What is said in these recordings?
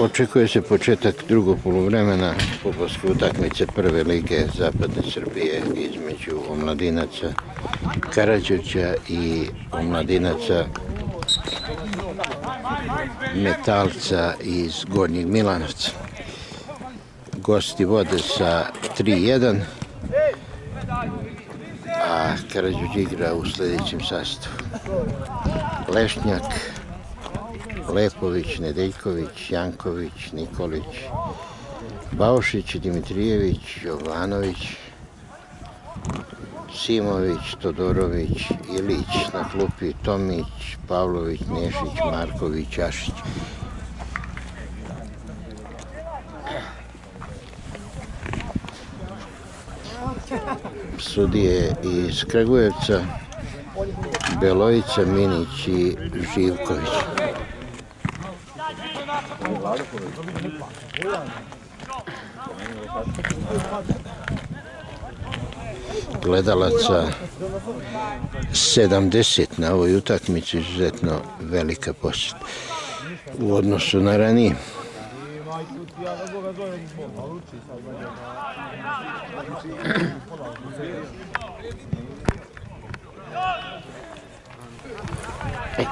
Očekuje se početak drugog poluvremena futbolske utakmice prve lige Zapadne Srbije između omladinaca Karadžića i omladinaca Metalca iz Gornjeg Milanovca. Gosti vode sa 3-1, a Karadžić igra u sljedećem sastavu. Lešnjak, Lepović, Nedeljković, Janković, Nikolić, Baušić, Dimitrijević, Jovanović, Simović, Todorović, Ilić, na klupi Tomić, Pavlović, Nešić, Marković, Ašić. Sudije iz Kragujevca, Belovica, Minić i Živković. Gledalaca 70 na ovoj utakmici izuzetno velika posjet u odnosu na ranije. E,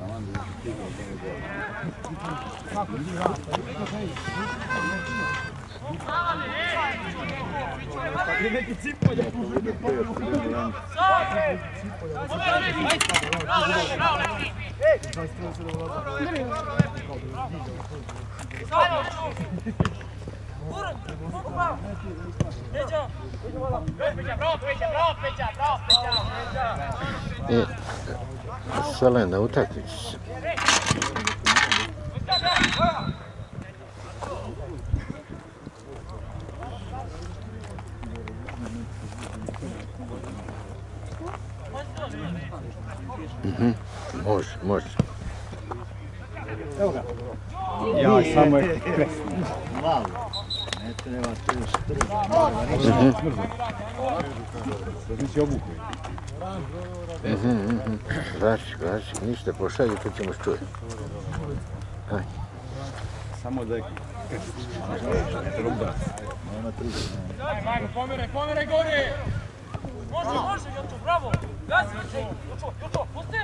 Tamam. Bak, Selena, utakmici Mhm, Može, može. Ja, samo je Ne treba tu strga. Nisi obukao. Mhm, mhm. Važi, važi, ništa, pošalji kad ćemo čuje. Aj, Samo da je trubac. Nema Majko, pomeraj, pomeraj gore! Može, može, Joto, bravo! Gazi, Joto, Joto, pusti!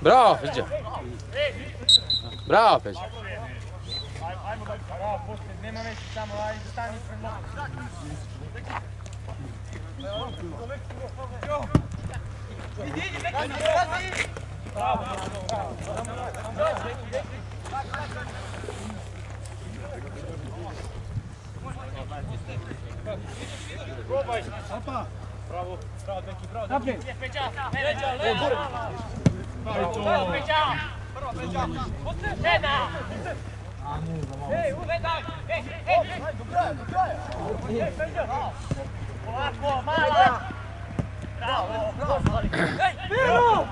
Bravo, Peđa. Bravo, Peđa. Ajmo, bravo, pusti, nema veze, samo ajde, stani pred loptom. Idi, idi, neki se gazi! Bravo, bravo, bravo. Probaj. Bravo, bravo, neki, bravo. Naprijed. Peđa, Peđa, levo. Bravo, Peđa. Prvo, Peđa. Peda. Ej, Peda. Ej, ej, ej. Do kraja, do kraja. Ej, Peđa. Polako, malo. Bravo, bravo. Ej, Miro.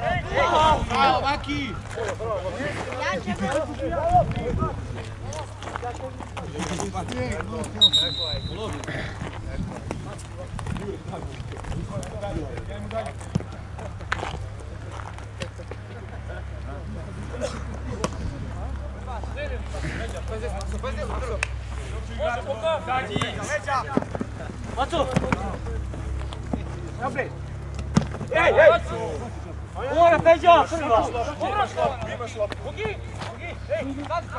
Ej, ej. Bravo, Maki. Može, Boka. Gađi. Peđa. Macu. Naprijed. Ej, ej. Ora, Peđa, prva. Dobro što. Imaš loptu. Bogi, Bogi. Ej, gađi.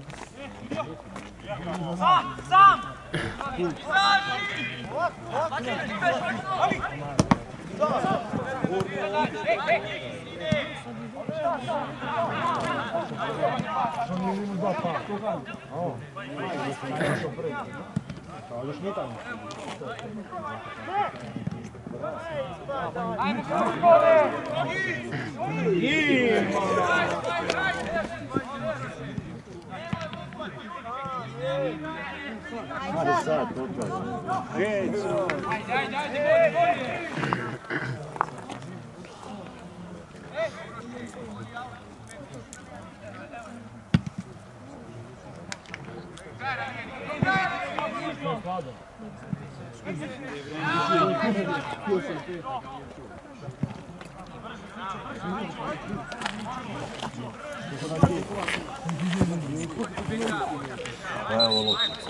ej. Peđa. Da. Šuri, ej. Bravo, sam. Boka. Opa! Petre, Jane. Gazi. Prva, Peđa. Ej, Peđa. Ja, kako ti to je bio? Sam, sam! Ajde sad, pokaj. Pa evo loptica.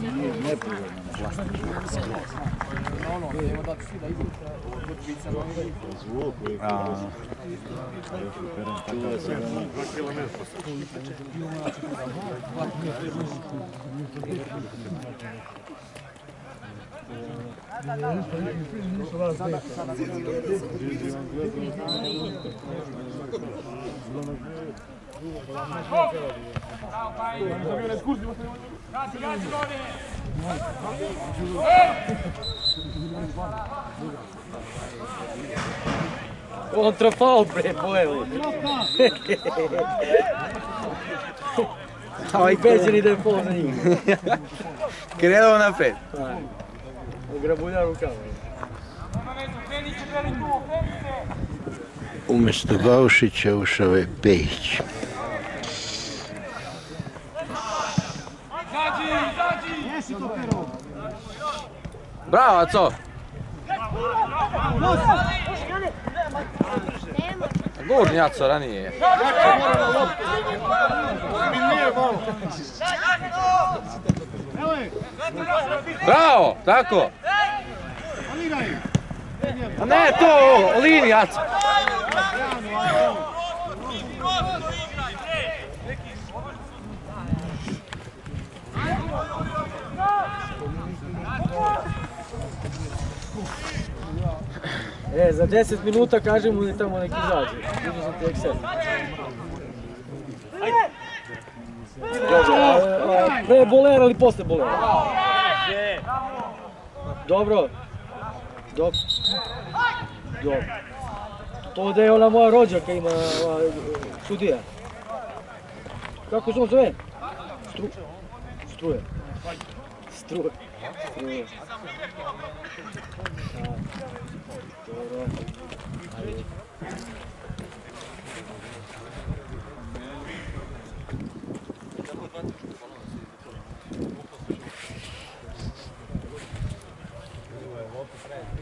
Nije neprirodno. Zvuk je Čuva se da Contra fal, Brepoli. Stava i pezzi del posing. Credo una fetta. Ho queria dar uma Ma o ha messo 13 per il Umjesto Baušića ušao je Pejić. Bravo, Aco! Gurni, Aco, ranije. Bravo, tako. A ne to, linija, Aco. E, za 10 minuta kažem mu da tamo neki izađe. Vidio sam ti Excel. Pre bolera ili posle bolera? Dobro. Dobro. Dobro. To da je ona moja rođaka ima sudija. Kako se on zove? Stru... Struje. Struje. Struje. Evo.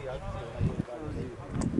Izađi,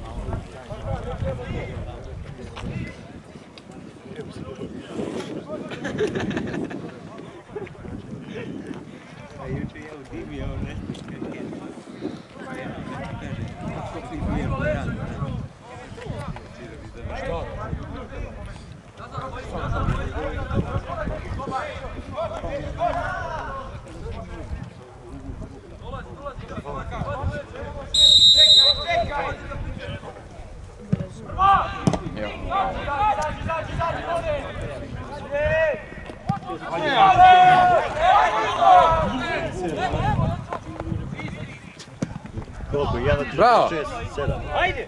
Koliko? 1, 4, 6, 7. Ajde!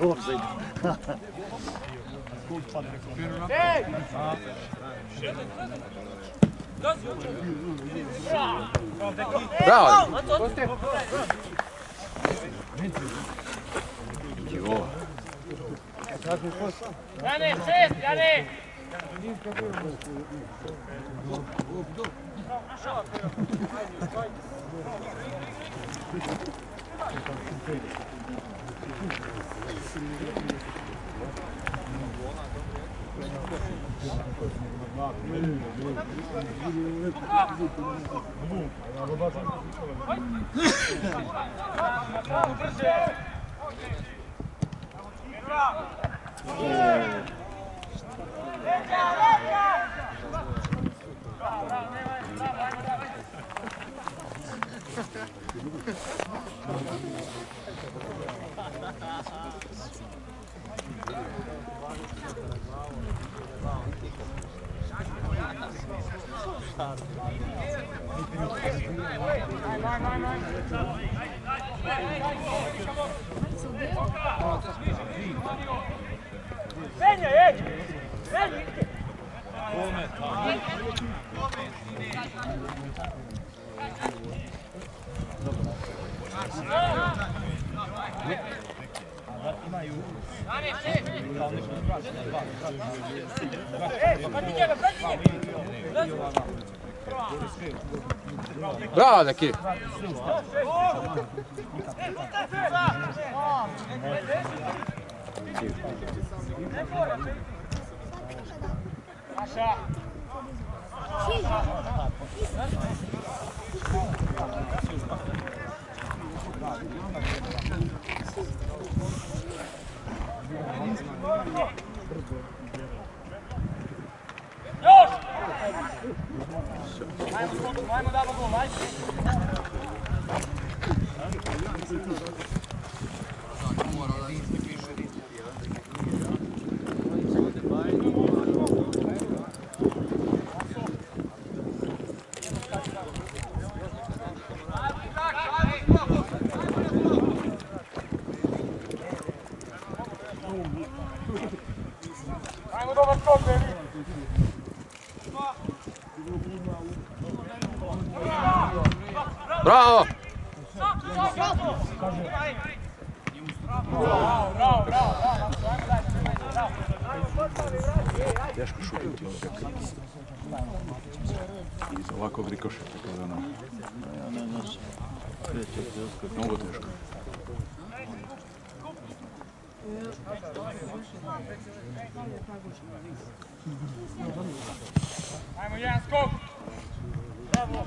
Offside. Ej! Bravo! Bravo! Dane, šest! Dane! Держи! Держи! Держи! Venja, Edge! Ô, Come, Bravo, neki. Još! Ajmo, ajmo damo gol! Ajmo Teško šutiti ovdje. Iz ovakvog rikošeta kada ono, mnogo teško. Ajmo jedan skok! Bravo!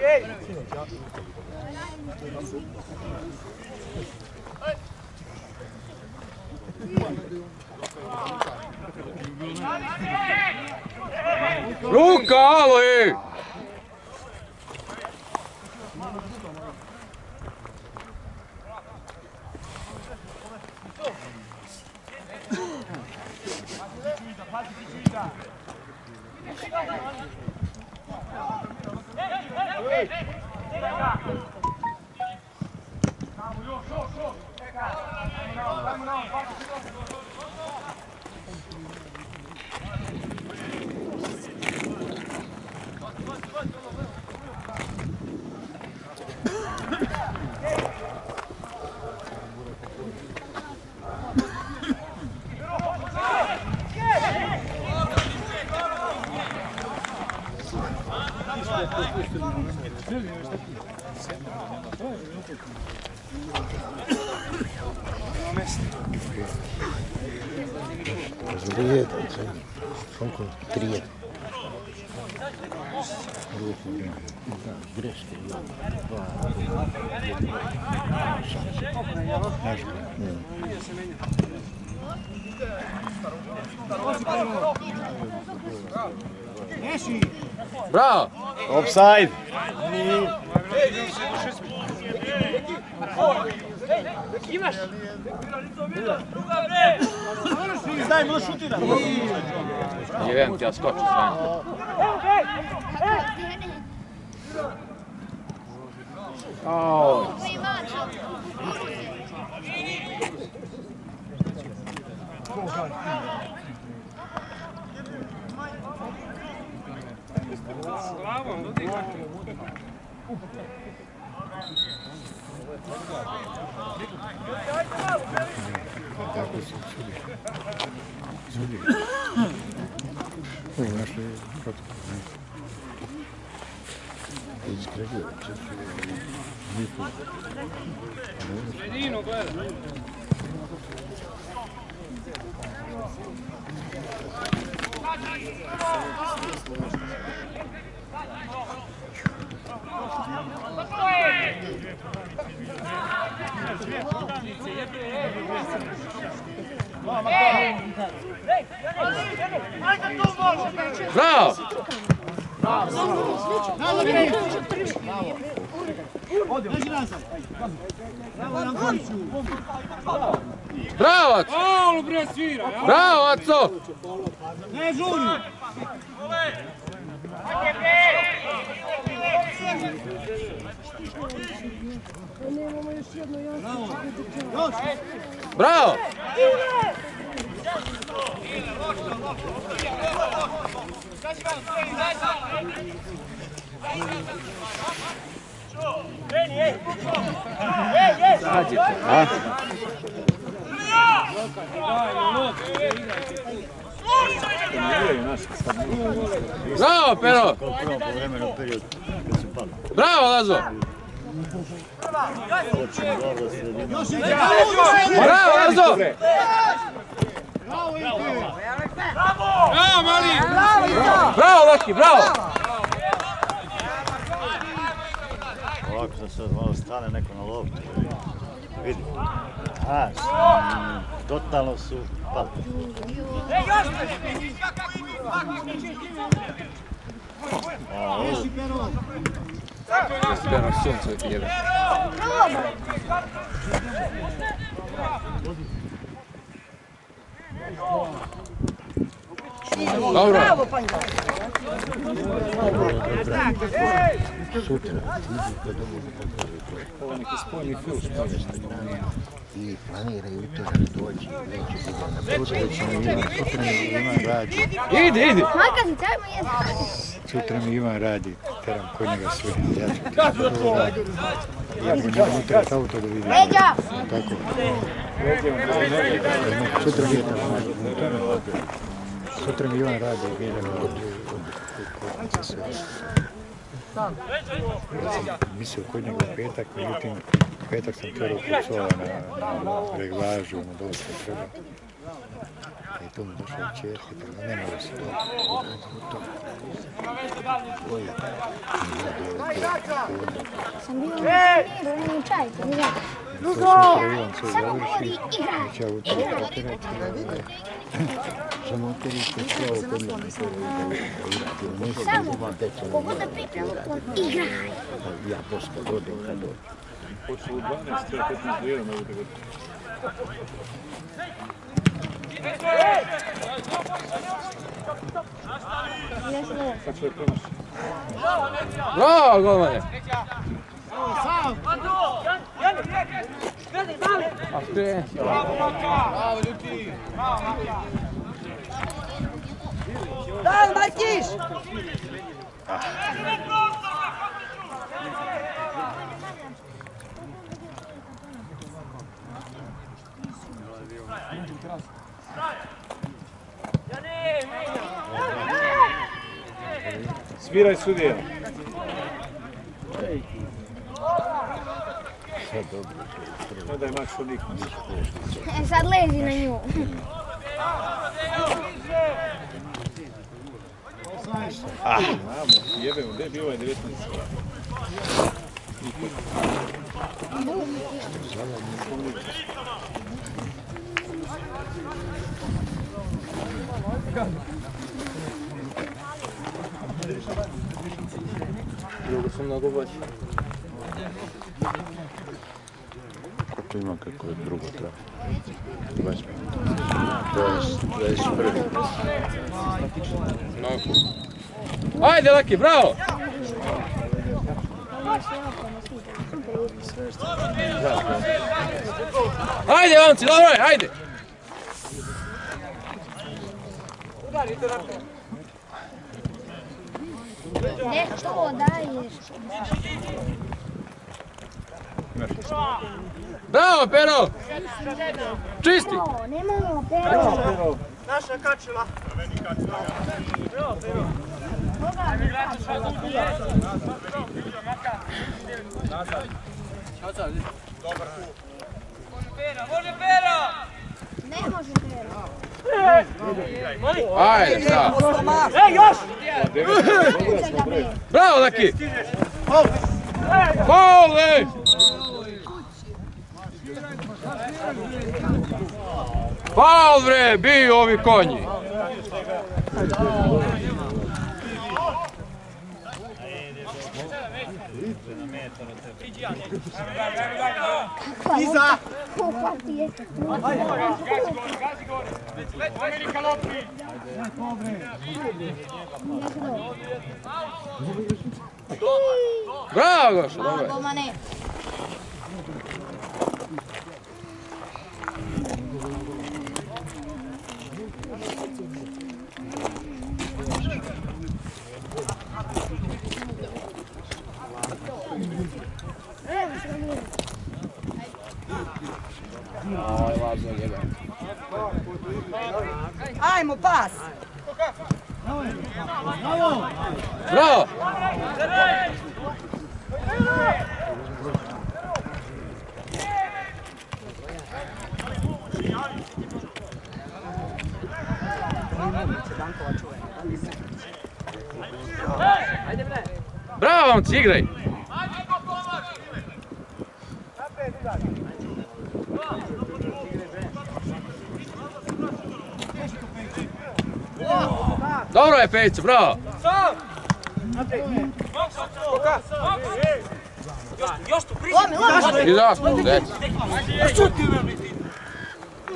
ei! Luca, aí! Faz faz. Ajmo još, još, još! Ajmo na, ajmo na, ajmo na, Bravo! Offside! Imaš! Staj, bilo šuti da! Jevem ti, ja skoču s vanja. Evo, ej! Ej! Greške. Dva. Bravo! Offside! Nie wiem, ja skoczę z wami. O, bravo! Bravo, Aco! Bravo, Aco! Bravo! Bravo, Pero! Periodu kad su pali. Bravo, Lazo! Počne dobro, sredina. Bravo, Lazo! Bravo, Laki, bravo! Ovako sad sad malo stane neko na loptu. Vidi. Znaš, totalno su pali. Ovo- Spero sunce ti jebe. Dobro. Sutra idu kod ovog Ovo neki spojni film i planiraju utorak doći. Neće biti na putu, ćemo imati sutra ima radi. Idi, idi. Jesti. Sutra mi Ivan radi, teram kod njega sve. Ja ću ti to radi. Ja ću njega unutra s auto da vidim. Leđa! Tako. Sutra mi Sutra mi Ivan radi od kod sve. Sam mislio kod njega u petak, međutim, u petak sam Sova na, na reglažu, na dole što treba. I tu mi došla čerka, tako ne mora se to. Sam bio na turniru, onaj čaj, ne. To sve Samo govori igraj. Ja. Samo oterite sve ovo kod to da Samo, kogu da pripremu, on igraj. ja pošto kad odem kad odem. Počelo u 12, treba 15 do 1 mogu da gotovo. Sad da promaši. Bravo, golmane. A kreni. Sviraj sudija. Ne daj Maksu nik. E, sad lezi na nju. Mamo, jebe mu, gdje je bio ovaj 19? Drugo su mnogo bolji. Ko ima kako je drugo treba? 20 To je 21. Mnogo. Ajde, Laki, bravo! Ajde, momci, dobro je, ajde! Ne, što daješ? Bravo, Pero! Čisti! Nemamo pero. Naša kačila. Ne može pero. Ajde, bravo! Ej, još! Bravo, Laki! Faul, ej! Faul, bre, biju ovi konji! Iza! Bravo, Goša, dobro je. Doma ne. Aj, Ajmo, pas! Bravo! Momci, igraj! Dobro je, Pejicu, bravo! Još tu priđi! I zašto, deci.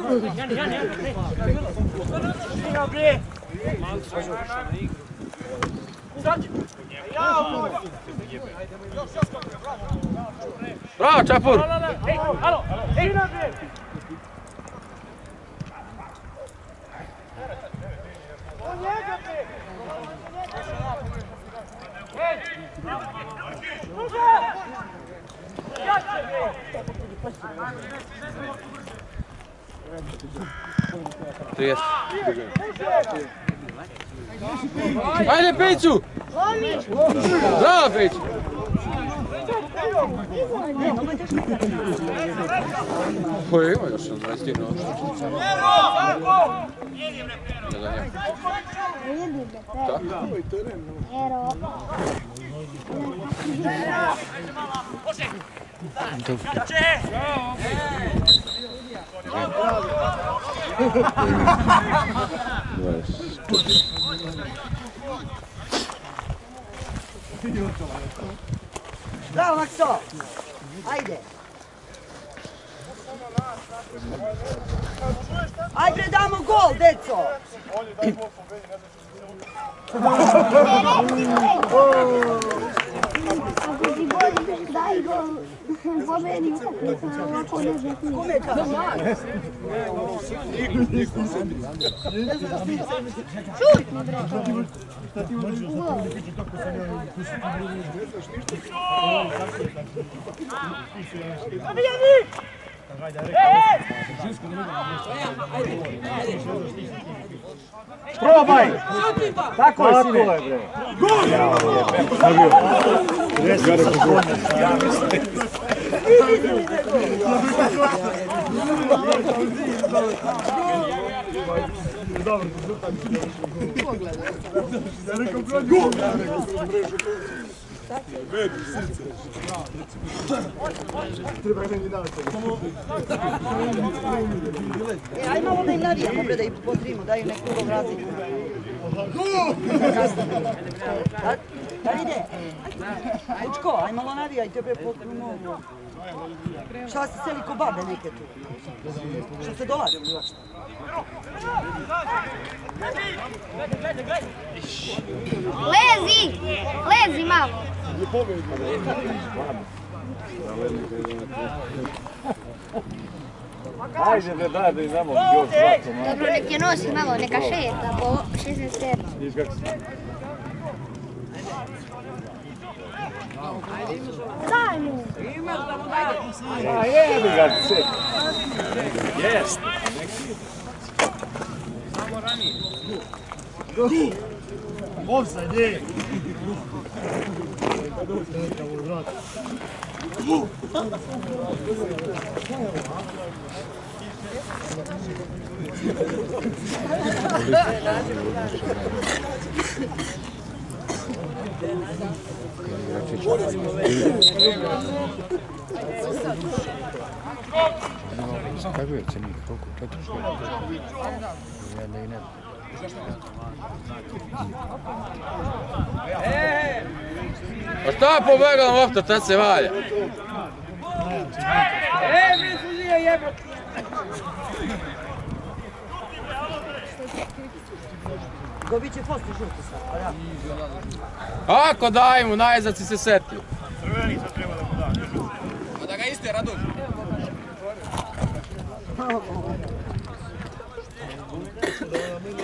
Bravo, Čapur! Ej, alo! Ej, Tu jest. Ajde, Pejicu! Bravo, Pejicu! Koje ima još 21 Ne znam ja. Vidi ga, pero. Ero. Bravo, Makso! Ajde! Ajde, damo gol, deco! Ako si bolji, daj gol. Pobedi utakmicu, a ovako ne znam. Probaj! Tako je, sine. Gol! vidite je gol. E, aj malo da im navijamo, bre, da im potrimo, daju neku drugom razliku. Da, ide? Učko, aj malo navijajte, bre, ovo. Šta se seli ko babe neke tu? Šta se uopšte? Lezi! Lezi malo! Ajde da idemo još dva komada. Dobro, nek je nosi malo, neka šeta po 67. Viš kako se... Daj mu! A jebi ga se. Jest. Iskazuje se njih, koliko? Četiri. Ja ne. Pa šta pobegla lopta, tad se valja. Dobit će poslije žuti sad, pa da. Ako daj mu, najzad si se setio. Tamo gdje ne,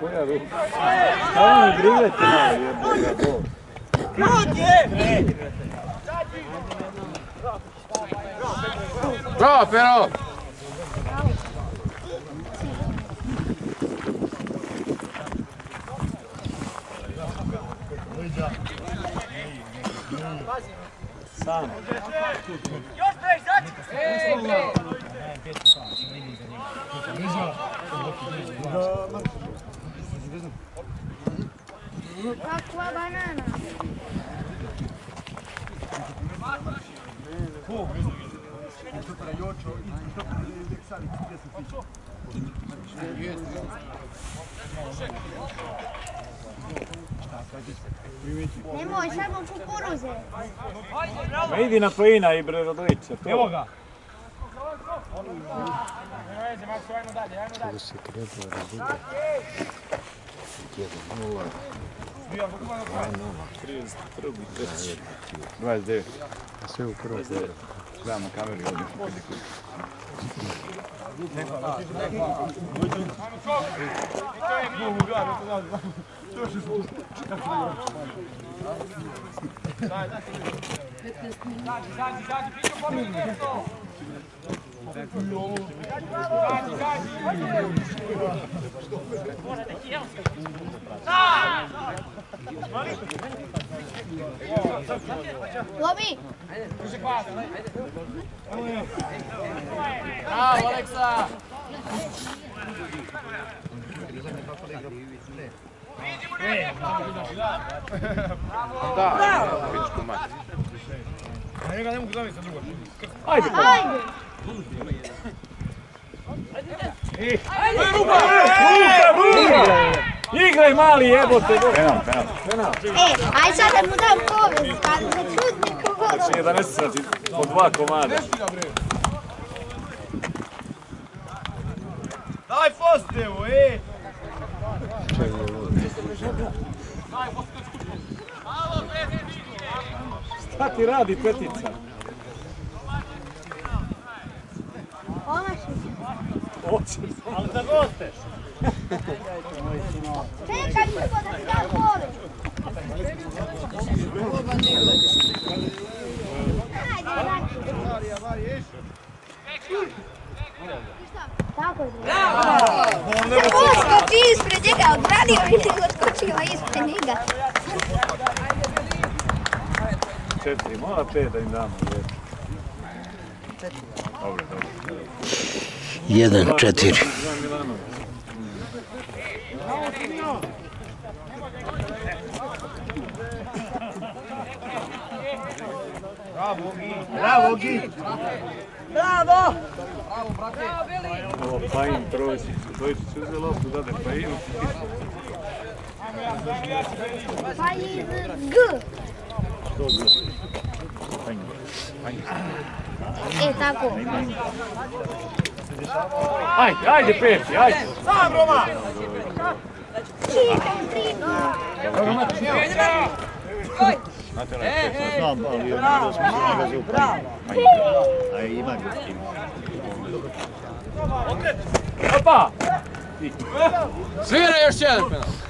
Koja ruka? Mi grivete malo jebi ga bol. Bravo, Pero! Sam. Kakva banana! Nemoj, samo kukuruze. Ma idi na plina i bre. Evo ga. Kada se da bude. 1-0. 29. A sve u prvom kolu. Gledam na kameru ovdje. Lobi! Bravo, Aleksa! Da, pičku mati. Ajde! Ajde! Igraj mali jebote! Penal, penal. E, aj sad da mu dam povez, pa da čudni kogod. Znači 11 sati po dva komada. Daj Fostevu, e! Šta ti radi petica? Omaši. Hoće. Ali da gosteš. Čekaj, Ljubo, da ti dam pove. Ajde, Tako je. Ko skoči ispred njega, odradio i nego skočio ispred njega. Četiri, mora pet da im damo. Dobro, dobro. Jedan, četiri. Ivan Milanović. Bravo, Gi! Bravo! Ovo Pajin prođe. Dojičić uze loptu, dade Pajinu. Pa iz G. To je E, tako. Ajde, ajde Pepi, ajde. Čitam prinu. Znate onaj tekst, znam, ali je da smo se. A ima ga. Opa! Svira još jedan penal.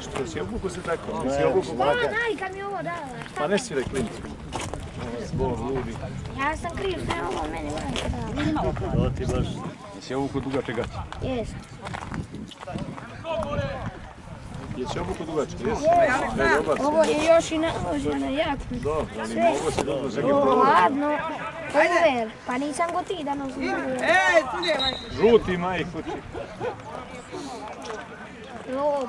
Što si obuku se tako? Si obuku Da, kad mi ovo dala. Pa ne sviraj klinicu. Zbog ludi. Ja sam kriv, je ovo meni dala. To ti baš... Jesi obuku dugačke gaće? Jes. Jesi obuku dugačke? Jesi. Ovo je još i naloženo na jaknu. Dobro, ali mogo se dobro za Ladno. Over. Pa nisam go ti danas uzmano. Žuti majku ti. Lod.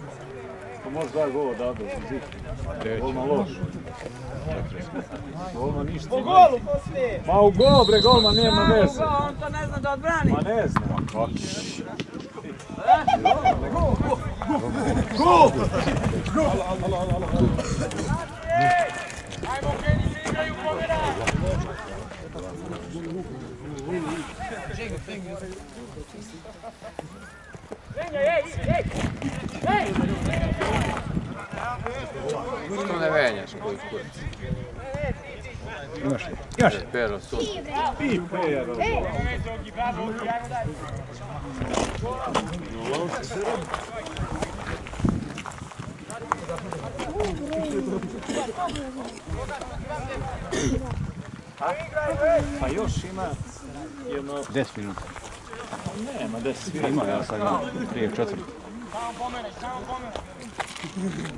Pa možeš da govor davde. Golman loš. Golman ništa. Po golu poslije. Ma u gol bre, golman nema veze. On to ne zna da odbrani. Ma ne znam. Kako? Što ne venjaš koji kurac? Još, još. Pero, su. Pi, pejar. Pa još ima jedno... 10 minuta. Nema, deset svira. Ima, ja sad imam prije četvrti.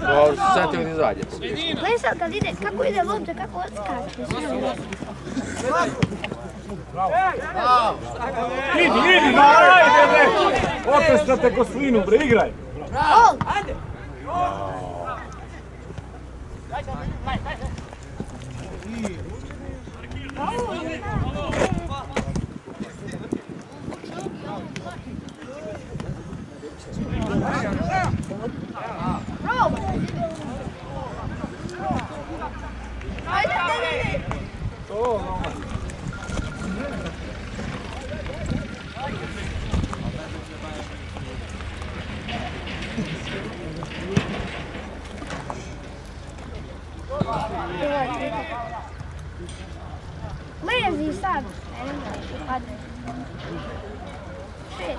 Dobro, su setili da izađe. Gledaj sad kad ide, kako ide lopta, kako odskače. Idi, idi, no, ajde bre! Otestate ko slinu bre, igraj! Gol! Padne. Pet.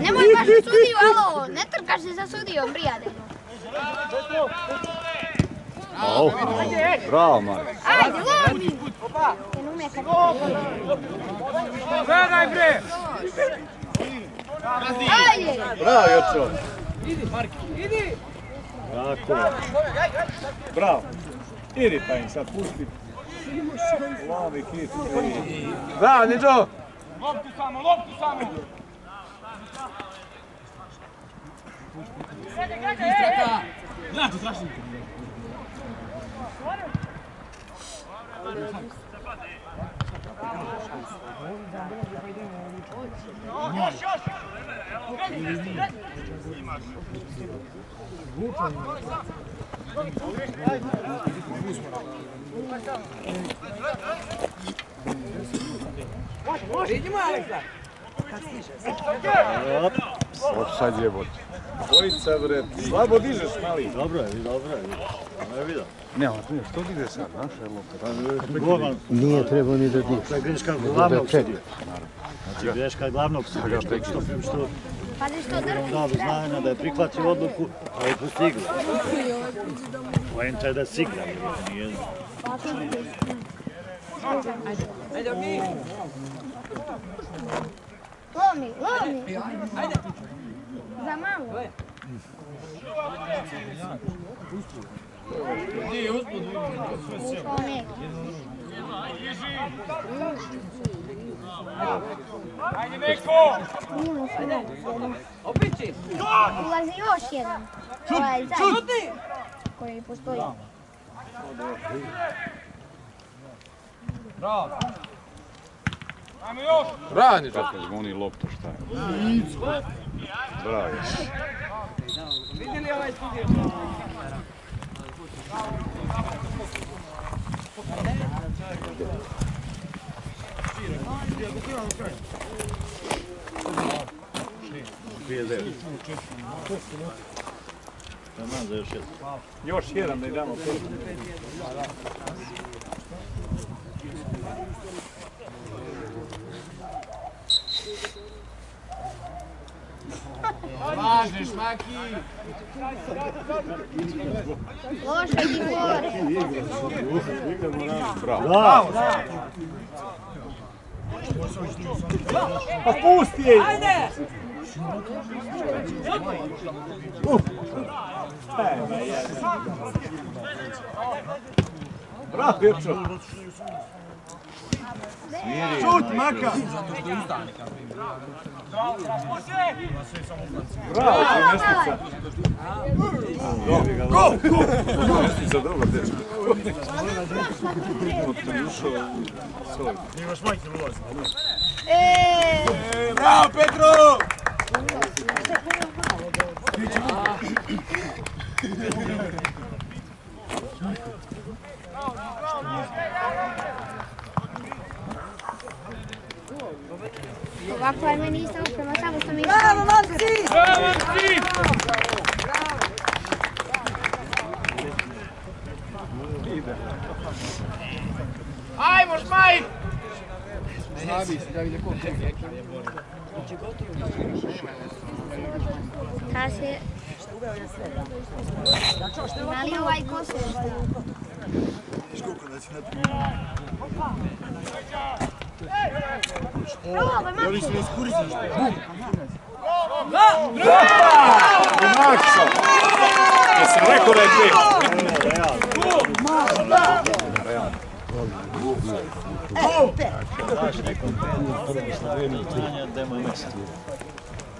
Nemoj baš u sudiju, alo, ne trkaš se sa sudijom, prijatelju. Bravo, Marko. Ajde, lomi! Jer ume kad Gledaj bre! Ajde! Bravo, Jočo. Tako. Bravo. Idi pa im sad pusti. Lovi kit. Bravo, Niđo! Loptu samo, loptu samo! Offside je bot. Dvojica bre. Slabo dižeš mali. Dobro je, dobro je. Ono je vidio. Ne, ali ne, što ide sad, znaš, evo. Golman, Nije trebao ni da diže. to je greška glavnog sudije. Znači greška glavnog što, što, što Dao do znanja da je prihvatio odluku, a je postigla. Poenta je da si igra, nije... Lomi, lomi! Za malo. Ušao neki. Ajde! Minus jedan. Ulazi još jedan. Ovaj zadnji. Koji postoji. Ajmo još! Bravo, Niđo! Zvoni lopta, šta je? Bravo. Prije devet. Taman za još jedan. Još jedan da idemo prvi. Loše ti gore. Bravo! Pa pusti je! Bravo, Jočo. Šut, Maka! Bravo, mestica. Go, go! Mestica, dobar dečko. Imaš majke ulaz. Bravo, Petro! Bravo, Petro! Ovako ajme nisam upravo, samo sam išao. Bravo, momci! Bravo, momci! Ajmo, šmaj! Slavi se, da vidi ko čeka. Kada se... Ima li ovaj kosu? Škoko da si napravio. Mm kose? Jesam rekao da je pet. Znanja da ima mjesto.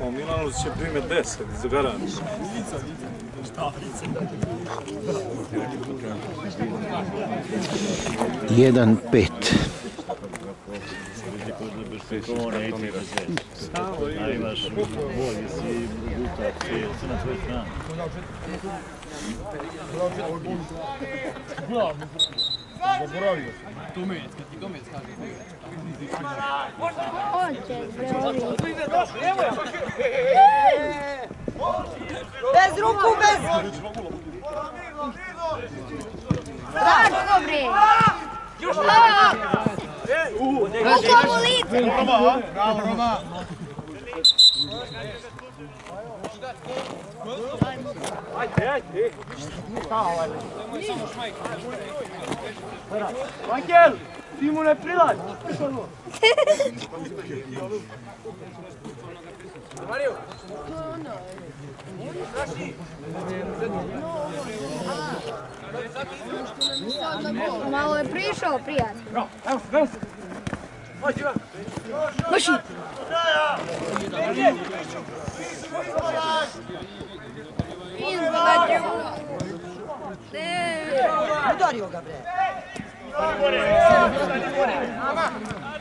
O Milanu će primjer 10 za garant. Jedan pet. Kone i ti razviješ. A imaš bolji si, rezultat, si, si na tvoj strani. Hoće, bre, ovi. Bez ruku, bez... Tako, bre. Ukolo lice! Roma, bravo Roma! Ajde, ajde! Šta ovaj? Samo šmajk. Michael, ti mu ne prilaz! Mario! To ono je. Naši! No, ono je. Malo je prišao, prijatelj. Evo, evo. Maši. Udario ga, bre.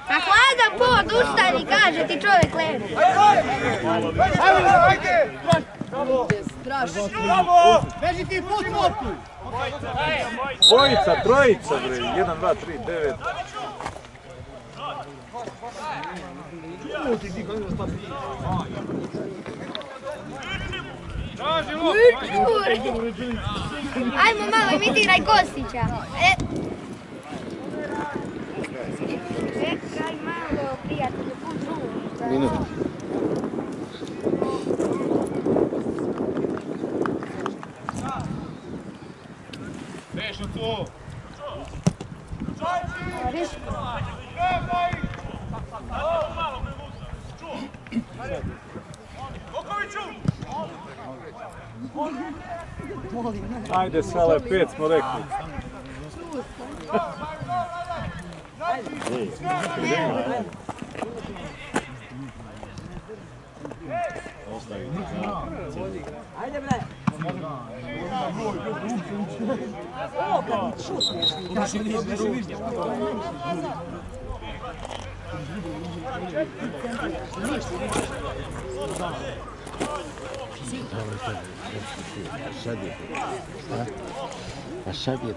A hlada pod, ustani, kaže ti čovjek leži. Dvojica, trojica bre. 1, 2, 3, 9. Ajmo malo imitiraj Kostića. E. Čekaj malo, prijatelju, put žuva. Minut. Ajde, sale, pet smo rekli. Ajde, bre. Ovo kad šutneš. Sad je pet. A? A sad je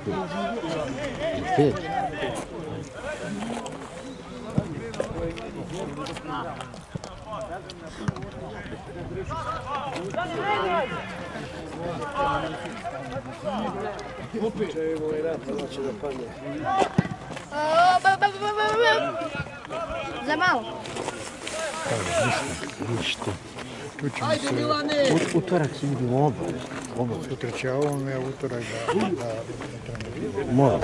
Za malo. Ništa. Ajde Milane! Utorak se idemo oba. Oba. Sutra će ovome, a utorak da, da. Moram.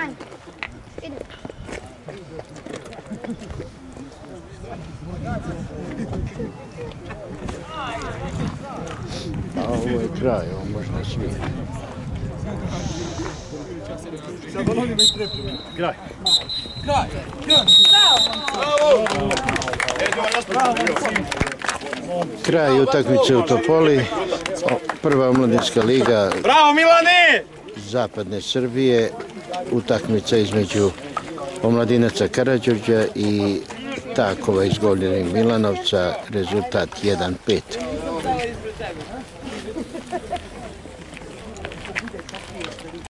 Ajde. A ovo je kraj, ovo možda svi. Kraj. Kraj utakmice u Topoli. Prva omladinska liga Bravo Milane! zapadne Srbije. Utakmica između omladinaca Karadžorđa i Takova iz Goljenih Milanovca. Rezultat 1-5.